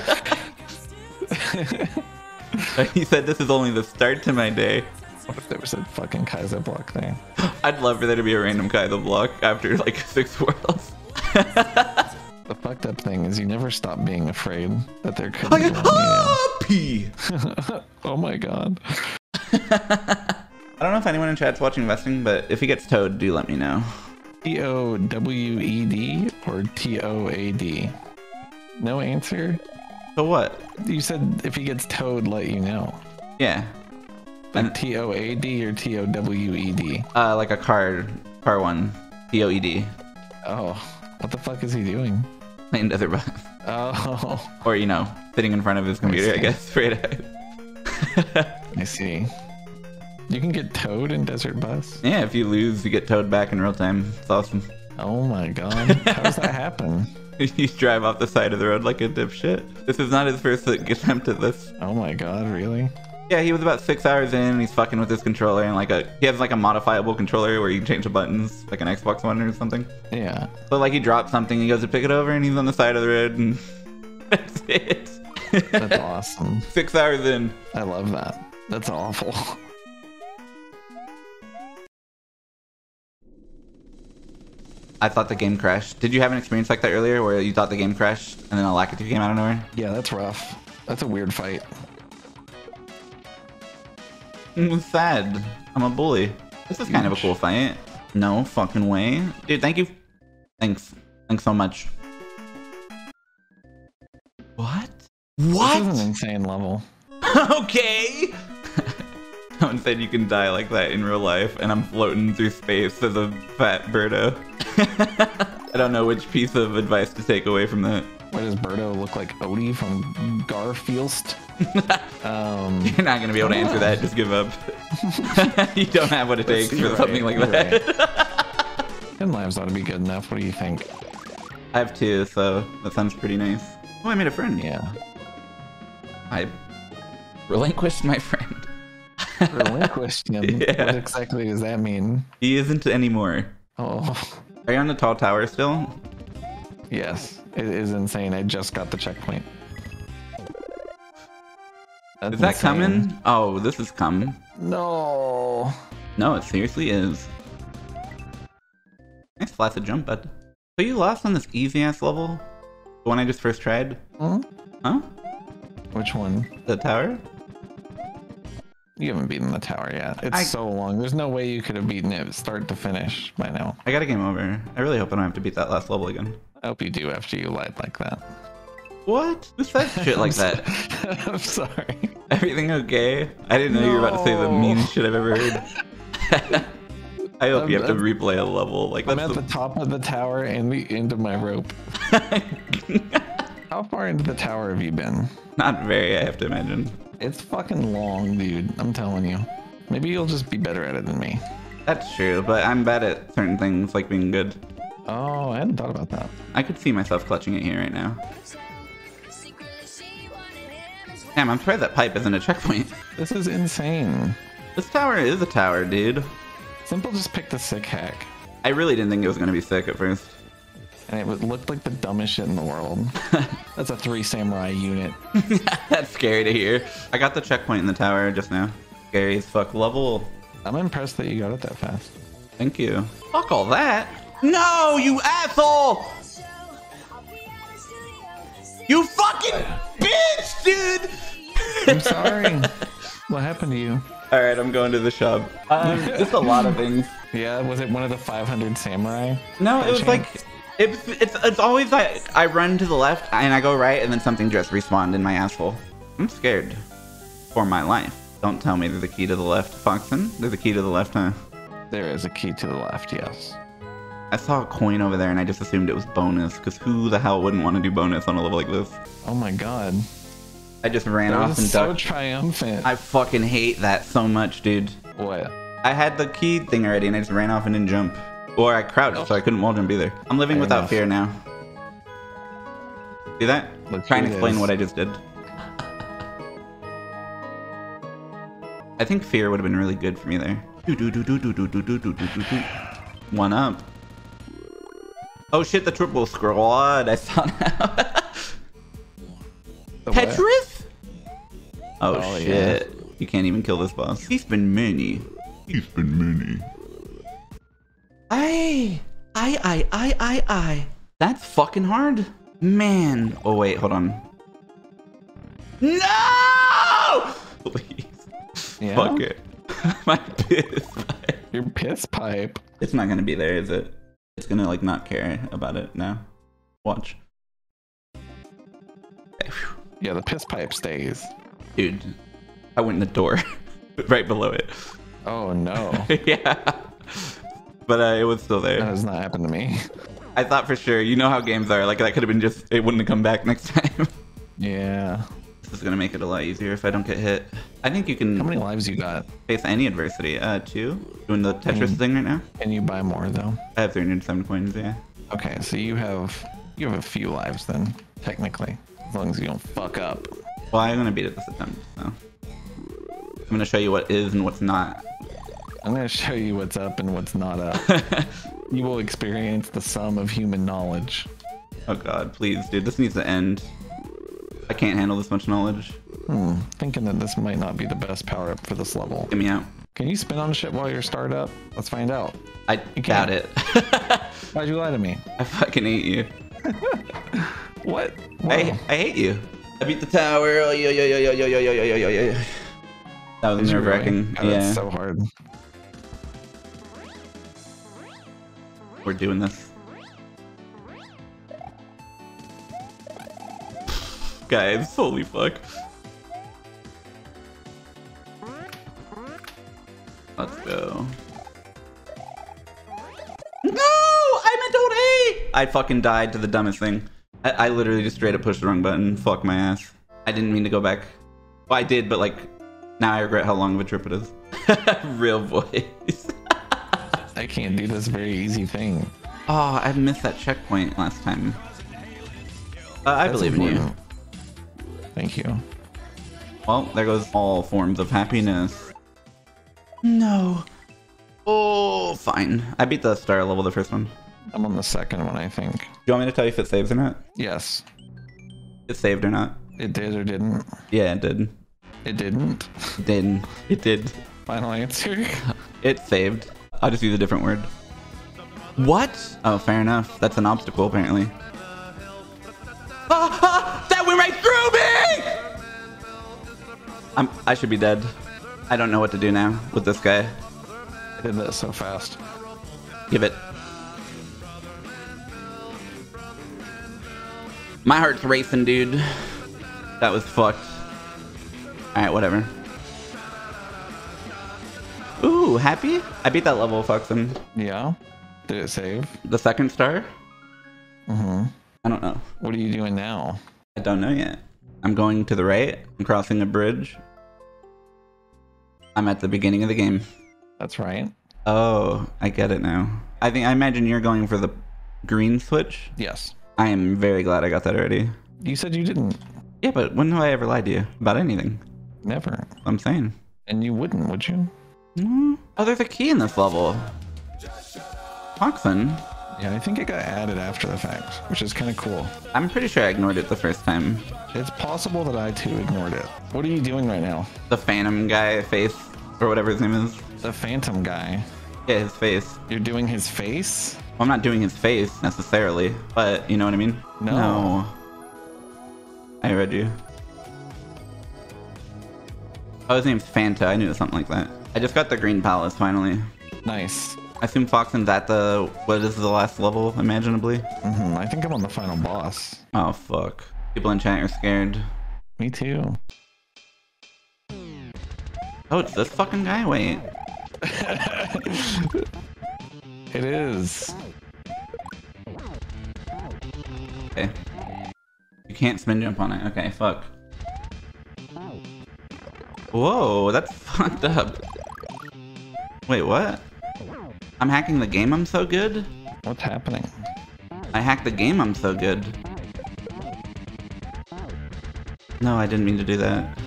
he said this is only the start to my day. What if there was a fucking Kaizo block there? I'd love for there to be a random Kaizo block after like six worlds. The fucked up thing is you never stop being afraid that there could be one. you know? Ah, P. Oh my god. I don't know if anyone in chat's watching investing, but if he gets towed, do let me know. T O W E D or T O A D? No answer? So what? You said if he gets towed, let you know. Yeah. Like T O A D or T O W E D? Uh, like a card, car one, P O E D, Oh, what the fuck is he doing? Playing other bus, Oh, or you know, sitting in front of his computer, I see. guess, straight ahead. I see. You can get towed in Desert Bus. Yeah, if you lose, you get towed back in real time. It's awesome. Oh my god. How does that happen? you drive off the side of the road like a dipshit. This is not his first attempt at this. Oh my god, really? Yeah, he was about six hours in and he's fucking with his controller and like a he has like a modifiable controller where you can change the buttons, like an Xbox One or something. Yeah. But like he dropped something, he goes to pick it over and he's on the side of the road and that's it. That's awesome. Six hours in. I love that. That's awful. I thought the game crashed. Did you have an experience like that earlier where you thought the game crashed and then a Lakitu came out of nowhere? Yeah, that's rough. That's a weird fight. Was sad. I'm a bully. This is kind of a cool fight. No fucking way. Dude, thank you. Thanks. Thanks so much. What? This What? is an insane level. okay. Someone said you can die like that in real life, and I'm floating through space as a fat birdo. I don't know which piece of advice to take away from that. Why does Birdo look like Odie from Garfield? um, You're not gonna be able to answer that. Just give up. you don't have what it takes for something like that. Ten lives ought to be good enough. What do you think? I have two, so that sounds pretty nice. Oh, I made a friend. Yeah. I relinquished my friend. Relinquished him. Yeah. What exactly does that mean? He isn't anymore. Oh, Are you on the tall tower still? yes. It is insane. I just got the checkpoint. That's Is that insane. coming? Oh, this is coming. No. No, it seriously is. Nice flaccid jump, bud. So you lost on this easy ass level? The one I just first tried? Huh? Huh? Which one? The tower? You haven't beaten the tower yet. It's I- so long. There's no way you could have beaten it start to finish by now. I got a game over. I really hope I don't have to beat that last level again. I hope you do after you lied like that. What? Who says shit like that? I'm sorry. Everything okay? I didn't know you were about to say the No. meanest shit I've ever heard. I hope you have to I'm- replay a level. Like I'm at the the... top of the tower and the end of my rope. How far into the tower have you been? not very. I have to imagine. It's fucking long, dude. I'm telling you. Maybe you'll just be better at it than me. That's true, but I'm bad at certain things, like being good. Oh, I hadn't thought about that. I could see myself clutching it here right now. Damn, I'm surprised that pipe isn't a checkpoint. This is insane. This tower is a tower, dude. Simple just picked the sick hack. I really didn't think it was gonna be sick at first. And it looked like the dumbest shit in the world. That's a three samurai unit. That's scary to hear. I got the checkpoint in the tower just now. Scary as fuck level. I'm impressed that you got it that fast. Thank you. Fuck all that. No, you asshole! You fucking bitch, dude! I'm sorry. what happened to you? All right, I'm going to the shop. Um, just a lot of things. Yeah, was it one of the 500 samurai? No, it was chance? like it's it's it's always like I run to the left and I go right and then something just respawned in my asshole. I'm scared for my life. Don't tell me there's a key to the left, Foxen. There's a key to the left, huh? There is a key to the left, yes. I saw a coin over there and I just assumed it was bonus because who the hell wouldn't want to do bonus on a level like this? Oh my god. I just ran That off and so ducked. triumphant. I fucking hate that so much, dude. What? I had the key thing already and I just ran off and didn't jump. Or I crouched so I couldn't wall jump either. I'm living Fair without enough. fear now. See that? Let's Try and explain what I just did. I think fear would have been really good for me there. Do do Oh shit, the triple squad. I saw now. The? Tetris? Oh, Oh, shit. You can't even kill this boss. He's been many. He's been many. I, I, I, I, I, I. That's fucking hard. Man. Oh, wait, hold on. No! Please. Yeah? Fuck it. My piss. Your piss pipe. It's not gonna be there, is it? It's gonna, like, not care about it now. Watch. Yeah, the piss pipe stays. Dude, I went in the door right below it. Oh no. yeah. But uh, it was still there. that has not happened to me. I thought for sure. You know how games are. Like, that could have been just, it wouldn't have come back next time. Yeah. This is going to make it a lot easier if I don't get hit. I think you can. How many lives you got? face any adversity. Uh, two. Doing the Tetris thing right now. Can you buy more though? I have 307 coins. Yeah. Okay, so you have you have a few lives then, technically, as long as you don't fuck up. Well, I'm gonna beat it this attempt. So I'm gonna show you what is and what's not. I'm gonna show you what's up and what's not up. you will experience the sum of human knowledge. Oh god, please, dude, this needs to end. I can't handle this much knowledge. Hmm, thinking that this might not be the best power up for this level. Get me out. Can you spin on shit while you're started up? Let's find out. I You got can't. it. Why'd you lie to me? I fucking hate you. What? I, Whoa. I hate you. I beat the tower. Oh, yo, yo, yo, yo, yo, yo, yo, yo, yo, yo. That was nerve wracking. God, yeah, That's so hard. we're doing this. Guys, holy fuck. Let's go. No! I meant to hold A! I fucking died to the dumbest thing. I, I literally just straight up pushed the wrong button. Fuck my ass. I didn't mean to go back. Well, I did, but like, now I regret how long of a trip it is. Real voice. I can't do this very easy thing. Oh, I missed that checkpoint last time. Uh, I That's believe in you. Important. Thank you. Well, there goes all forms of happiness. No. Oh, fine. I beat the star level the first one. I'm on the second one, I think. Do you want me to tell you if it saves or not? Yes. It saved or not? It did or didn't. Yeah, it did. It didn't. It did. It did. Final answer. It saved. I'll just use a different word. What? Oh, fair enough. That's an obstacle, apparently. Ah, ah, that went right through me! I'm, I should be dead. I don't know what to do now with this guy. I did that so fast. Give it. My heart's racing, dude. That was fucked. Alright, whatever. Ooh, happy? I beat that level, Foxen. Yeah. Did it save? The second star? Mm-hmm. I don't know. What are you doing now? I don't know yet. I'm going to the right. I'm crossing a bridge. I'm at the beginning of the game. That's right. Oh, I get it now. I think I imagine you're going for the green switch. Yes. I am very glad I got that already. You said you didn't. Yeah, but when have I ever lied to you about anything? Never. I'm saying. And you wouldn't, would you? Mm. Oh, there's a key in this level. Foxen. Yeah, I think it got added after the fact, which is kind of cool. I'm pretty sure I ignored it the first time. It's possible that I too ignored it. What are you doing right now? The Phantom guy face, or whatever his name is. The Phantom guy. Yeah, his face. You're doing his face? Well, I'm not doing his face necessarily, but you know what I mean? No. I read you. Oh, his name's Fanta. I knew it was something like that. I just got the Green Palace finally. Nice. I assume Foxen's at the what is the last level, imaginably. hmm I think I'm on the final boss. Oh fuck. People in chat are scared. Me too. Oh, it's this fucking guy? Wait. It is. Okay. You can't spin jump on it. Okay, fuck. Whoa, that's fucked up. Wait, what? I'm hacking the game, I'm so good? What's happening? I hacked the game, I'm so good. No, I didn't mean to do that.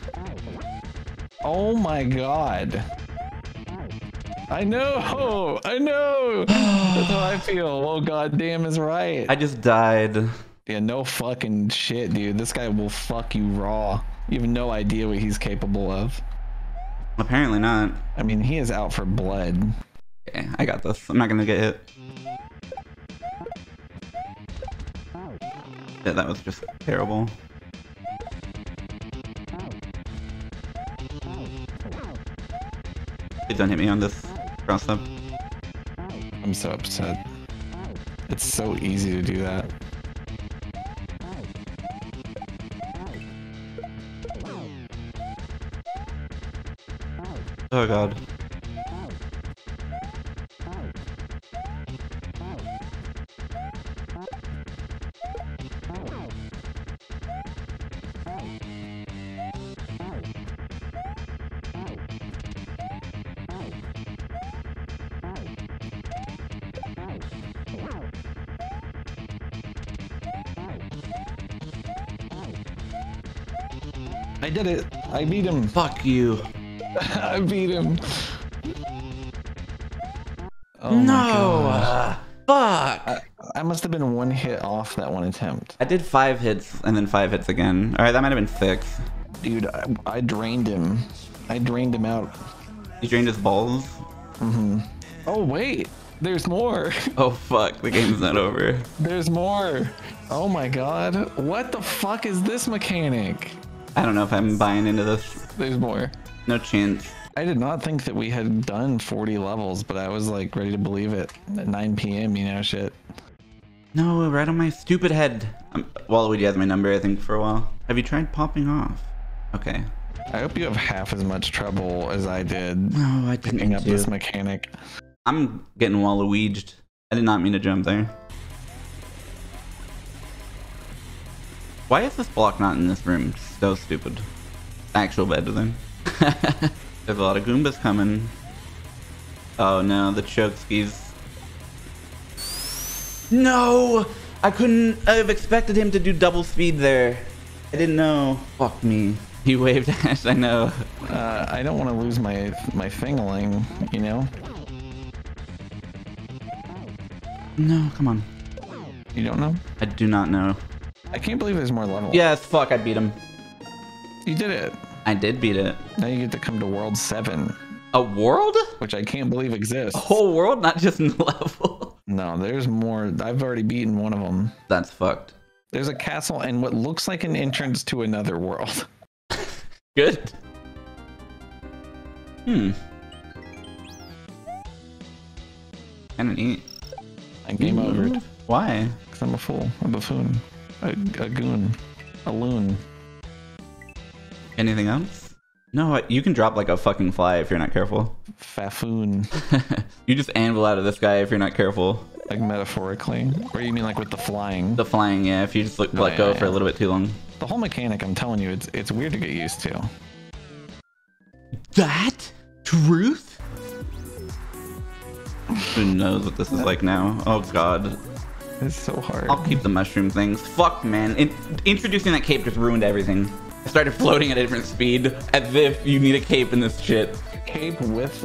Oh my god. I know! I know! That's how I feel. Oh god damn is right. I just died. Yeah, no fucking shit, dude. This guy will fuck you raw. You have no idea what he's capable of. Apparently not. I mean, he is out for blood. Okay, I got this. I'm not gonna get hit. Yeah, that was just terrible. Don't hit me on this cross up. I'm so upset. It's so easy to do that. Oh god. I beat him. Fuck you. I beat him. Oh my no. gosh. fuck. I must have been one hit off that one attempt. I did five hits and then five hits again. All right, that might have been six. Dude, I, I drained him. I drained him out. You drained his balls. Mm-hmm. Oh, wait. There's more. Oh fuck, the game's not over. There's more. Oh my god. What the fuck is this mechanic? I don't know if I'm buying into this. There's more. No chance. I did not think that we had done 40 levels, but I was like ready to believe it at 9 p.m. You know, shit. No, right on my stupid head. Um, Waluigi has my number, I think, for a while. Have you tried popping off? Okay. I hope you have half as much trouble as I did No, I picking didn't up do. this mechanic. I'm getting Waluigi'd. I did not mean to jump there. Why is this block not in this room? So stupid. Actual bed then. There's a lot of Goombas coming. Oh no, the Chokeskis. No! I couldn't have expected him to do double speed there. I didn't know. Fuck me. He waved at I know. Uh, I don't want to lose my my fingerling, you know? No, come on. You don't know? I do not know. I can't believe there's more levels. Yeah, fuck, I beat him. You did it. I did beat it. Now you get to come to World 7, A world? which I can't believe exists. A whole world, not just in the level. No, there's more. I've already beaten one of them. That's fucked. There's a castle and what looks like an entrance to another world. Good. Hmm. Kinda neat. I game over. Why? Because I'm a fool, a buffoon, a, a goon, a loon. Anything else? No, you can drop like a fucking fly if you're not careful. Fafoon, you just anvil out of this guy if you're not careful. like metaphorically. Or you mean like with the flying? The flying, yeah, if you just let, Oh, let go yeah, for a little bit too long. The whole mechanic, I'm telling you, it's it's weird to get used to. That? Truth? Who knows what this is like now? Oh god. It's so hard. I'll keep the mushroom things. Fuck, man. In- introducing that cape just ruined everything. I started floating at a different speed, as if you need a cape in this shit. Cape with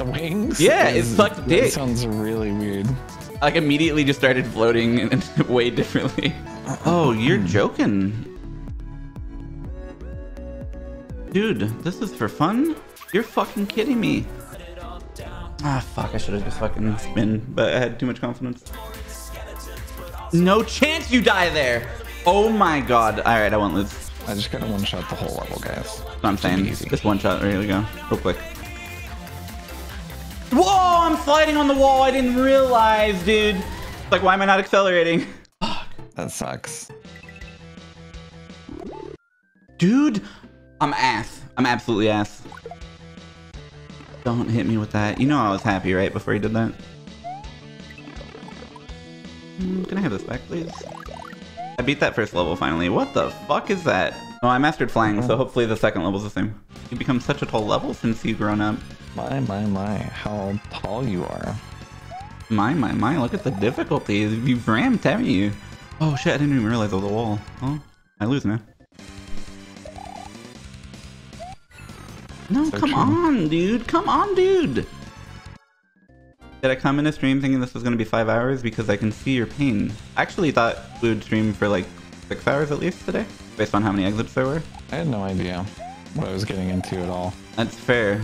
wings. Yeah, it is- sucked that dick. sounds really weird. Like immediately just started floating and way differently. Oh, you're joking. Dude, this is for fun? You're fucking kidding me. Ah, fuck, I should have just fucking spin, but I had too much confidence. No chance you die there! Oh my god. Alright, I won't lose. I just gotta one shot the whole level, guys. That's what I'm saying. easy. Just one shot. There we go. Real quick. Whoa! I'm sliding on the wall. I didn't realize, dude. Like, why am I not accelerating? That sucks. Dude, I'm ass. I'm absolutely ass. Don't hit me with that. You know I was happy, right, before you did that? Mm, Can I have this back, please? I beat that first level finally. What the fuck is that? Oh, I mastered flying, so hopefully the second level's the same. You've become such a tall level since you've grown up. My, my, my, how tall you are. My, my, my, look at the difficulty. You've ramped, haven't you? Oh shit, I didn't even realize there was a wall. Oh, I lose now. No, So come true. on, dude. Come on, dude. Did I come in a stream thinking this was going to be five hours? Because I can see your pain. I actually thought we would stream for like six hours at least today, based on how many exits there were. I had no idea what I was getting into at all. That's fair.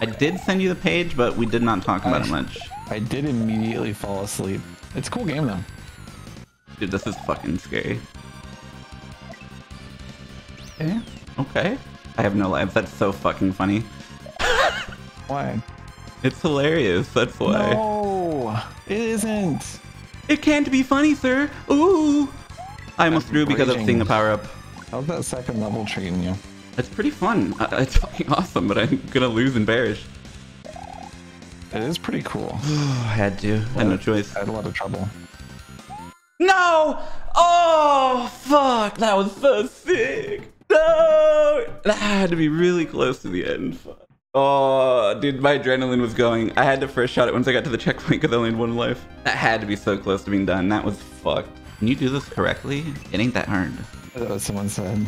I did send you the page, but we did not talk about it much. I did immediately fall asleep. It's a cool game though. Dude, this is fucking scary. Okay. Okay. I have no lives. That's so fucking funny. Why? It's hilarious. That's why. No, it isn't. It can't be funny, sir. Ooh. I almost threw because of seeing the power up. How's that second level treating you? It's pretty fun. It's fucking awesome, but I'm gonna lose and perish. It is pretty cool. I had to. I had no choice. I had a lot of trouble. No! Oh, fuck. That was so sick. No! That had to be really close to the end. Fuck. Oh, dude, my adrenaline was going. I had to first shot it once I got to the checkpoint because I only had one life. That had to be so close to being done. That was fucked. Can you do this correctly? It ain't that hard. That's what someone said.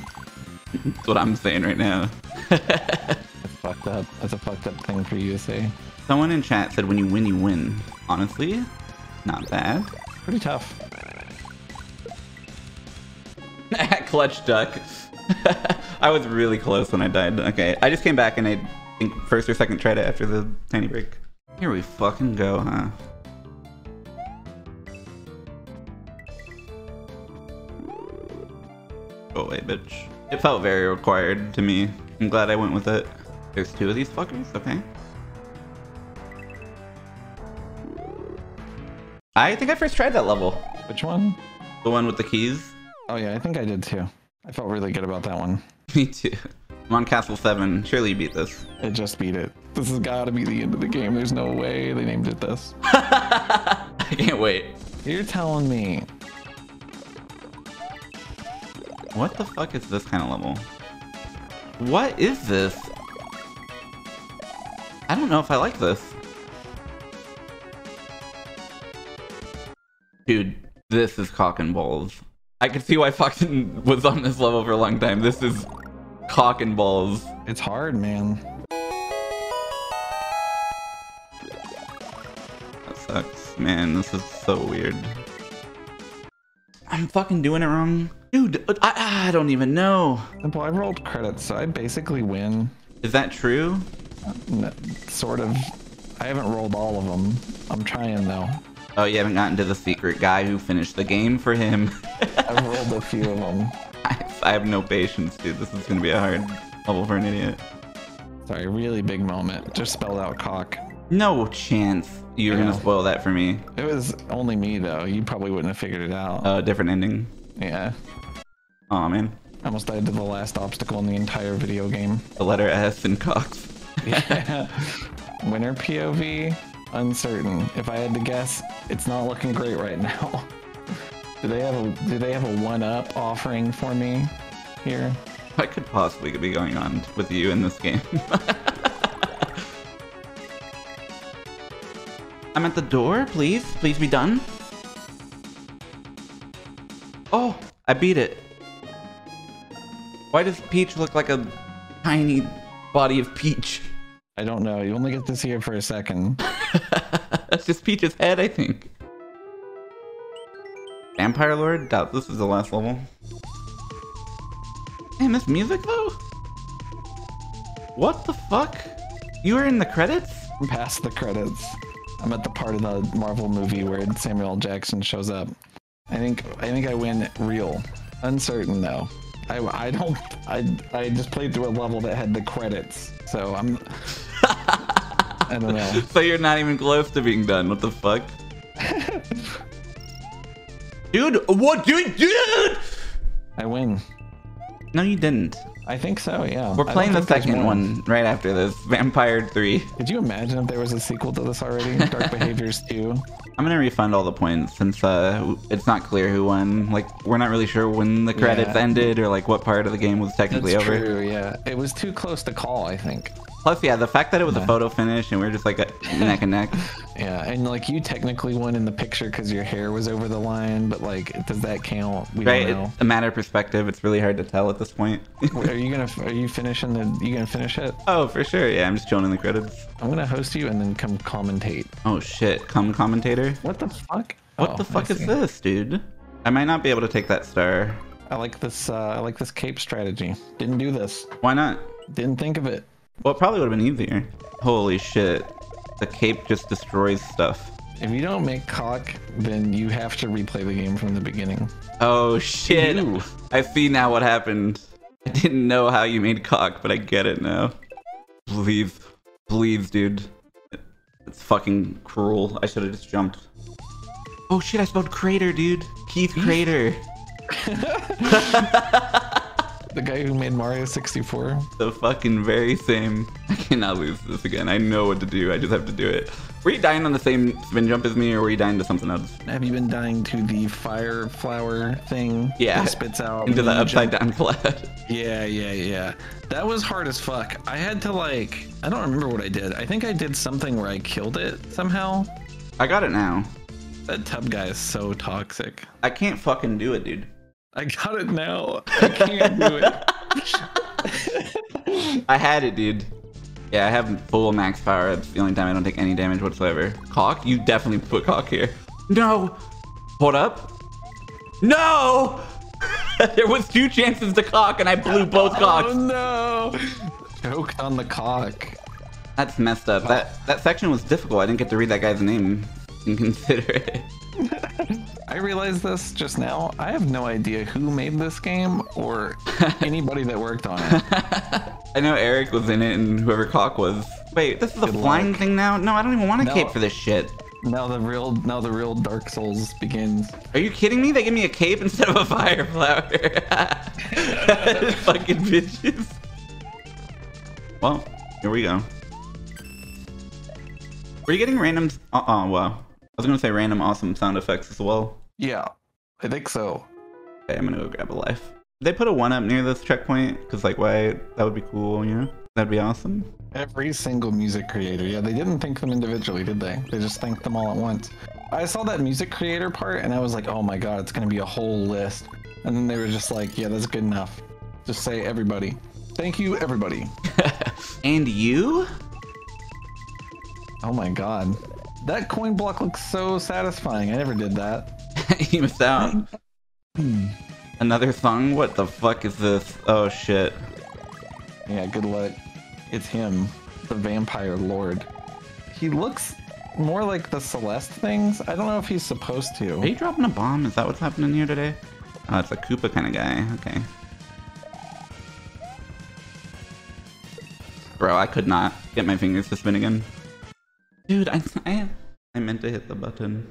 That's what I'm saying right now. That's fucked up. That's a fucked up thing for you to say. Someone in chat said when you win, you win. Honestly, not bad. Pretty tough. Clutch duck. I was really close when I died. Okay, I just came back and I think first or second try it after the tiny break. Here we fucking go, huh? Oh, go away, bitch. It felt very required to me. I'm glad I went with it. There's two of these fuckers? Okay. I think I first tried that level. Which one? The one with the keys. Oh yeah, I think I did too. I felt really good about that one. Me too. I'm on Castle 7. Surely you beat this. It just beat it. This has got to be the end of the game. There's no way they named it this. I can't wait. You're telling me. What the fuck is this kind of level? What is this? I don't know if I like this. Dude, this is cock and balls. I could see why Foxen was on this level for a long time. This is cock and balls. It's hard, man. That sucks. Man, this is so weird. I'm fucking doing it wrong. Dude, I, I don't even know. Well, I rolled credits, so I basically win. Is that true? N- Sort of. I haven't rolled all of them. I'm trying though. Oh, you haven't gotten to the secret guy who finished the game for him. I've rolled a few of them. I, have no patience, dude. This is gonna be a hard level for an idiot. Sorry, really big moment. Just spelled out cock. No chance you're Yeah. gonna spoil that for me. It was only me though. You probably wouldn't have figured it out. Uh, different ending. yeah. Oh man, I almost died to the last obstacle in the entire video game. the letter S in Cox. Yeah. Winner POV, uncertain. If I had to guess, it's not looking great right now. Do they have a do they have a one up offering for me here? What could possibly be going on with you in this game? I'm at the door. Please, please be done. Oh, I beat it. Why does Peach look like a tiny body of Peach? I don't know. You only get to see it for a second. That's just Peach's head, I think. Vampire Lord? Doubt this is the last level. Man, this music though? What the fuck? You were in the credits? I'm past the credits. I'm at the part of the Marvel movie where Samuel Jackson shows up. I think I think I win real. Uncertain though. I, I don't I I just played through a level that had the credits. So I'm I don't know. So you're not even close to being done. What the fuck? dude, what dude dude? I win. No, you didn't. I think so, yeah. We're playing the second one right after this. Vampire 3. Could you imagine if there was a sequel to this already? Dark Behaviors 2. I'm gonna refund all the points since uh, it's not clear who won. Like, we're not really sure when the credits Yeah. ended or like what part of the game was technically That's over. true, yeah. It was too close to call, I think. Plus, yeah, the fact that it was a photo finish and we are just like a neck and neck. Yeah, and like you technically won in the picture because your hair was over the line, but like, does that count? We Right? don't know. It's a matter of perspective. It's really hard to tell at this point. are you gonna are you finishing the you gonna finish it oh, for sure. Yeah, I'm just chilling in the credits. i'm gonna host you and then come commentate Oh shit! Come commentator. what the fuck What Oh, the fuck is this, dude? I might not be able to take that star. i like this uh i like this cape strategy didn't do this Why not? didn't think of it Well, it probably would have been easier. Holy shit! The cape just destroys stuff. if you don't make cock then you have to replay the game from the beginning Oh shit! You. I see now what happened. I didn't know how you made cock, but I get it now. Please, please, dude. It's fucking cruel. I should have just jumped. Oh shit! I spelled crater, dude. Keith Crater. the guy who made mario 64 the fucking very same. I cannot lose this again. I know what to do. I just have to do it. Were you dying on the same spin jump as me, or were you dying to something else? have you been dying to the fire flower thing Yeah, that spits out into the upside jump? down collapse. Yeah, yeah, yeah. That was hard as fuck. I had to like, I don't remember what I did. I think I did something where I killed it somehow. I got it now. That tub guy is so toxic. I can't fucking do it, dude. I got it now. I can't do it. I had it, dude. Yeah, I have full max power. The only time I don't take any damage whatsoever. Cock? You definitely put cock here. No! Hold up. No! there was two chances to cock and I blew both oh, cocks. Oh no! Choked on the cock. That's messed up. That that section was difficult. I didn't get to read that guy's name and consider it. I realized this just now. I have no idea who made this game or anybody that worked on it. I know Eric was in it and whoever cock was. Wait, this is a Good flying thing now? No, I don't even want a No. cape for this shit. Now the real now the real Dark Souls begins. Are you kidding me? They give me a cape instead of a fire flower. Fucking bitches. Well, here we go. Were you getting random? Uh oh, wow. I was gonna say random awesome sound effects as well. Yeah, I think so. Okay, I'm gonna go grab a life. They put a one up near this checkpoint? Cause like, why? That would be cool, you know? That'd be awesome. Every single music creator. Yeah, they didn't think them individually, did they? They just thanked them all at once. I saw that music creator part and I was like, oh my god, it's gonna be a whole list. And then they were just like, yeah, that's good enough. Just say everybody. Thank you, everybody. And you? Oh my god. That coin block looks so satisfying. I never did that. You missed out. Another song? What the fuck is this? Oh shit. Yeah, good luck. It's him, the vampire lord. He looks more like the Celeste things. I don't know if he's supposed to. Are you dropping a bomb? Is that what's happening here today? Oh, it's a Koopa kind of guy. Okay. Bro, I could not get my fingers to spin again. Dude, I, I, I meant to hit the button.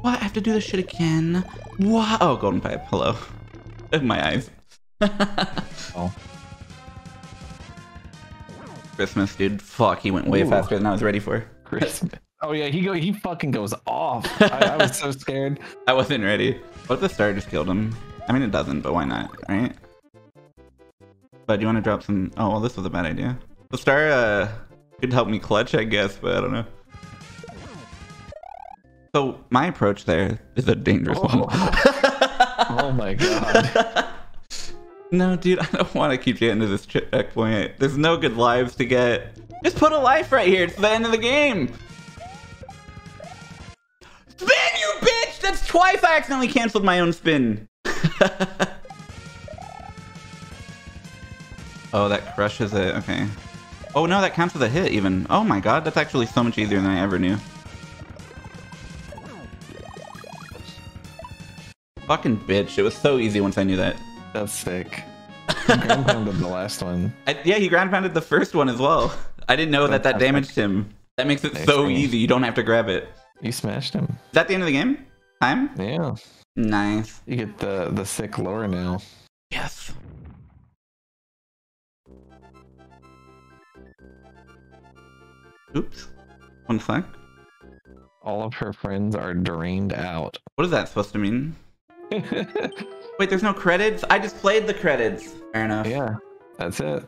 What? I have to do this shit again? What? Oh, golden pipe. Hello. my eyes. Oh. Christmas, dude. Fuck, he went way Ooh. faster than I was ready for. Christmas. Oh yeah, he go he fucking goes off. I, I was so scared. I wasn't ready. What if the star just killed him? I mean, it doesn't, but why not, right? But do you want to drop some... Oh, well, this was a bad idea. The star uh, could help me clutch, I guess, but I don't know. So, my approach there is a dangerous one. Oh, oh my god. no, dude, I don't want to keep getting to this checkpoint. There's no good lives to get. Just put a life right here. It's the end of the game. Spin, you bitch! That's twice I accidentally canceled my own spin. oh, that crushes it. Okay. Oh, no, that counts as a hit even. Oh my god, that's actually so much easier than I ever knew. Fucking bitch. It was so easy once I knew that. That's sick. Ground pounded the last one. I, yeah, he ground pounded the first one as well. I didn't know that that damaged him. That makes it so easy. You don't have to grab it. You smashed him. Is that the end of the game? Time? Yeah. Nice. You get the the sick lore now. Yes. Oops. One sec. All of her friends are drained out. What is that supposed to mean? Wait, there's no credits? I just played the credits. Fair enough. yeah, that's it.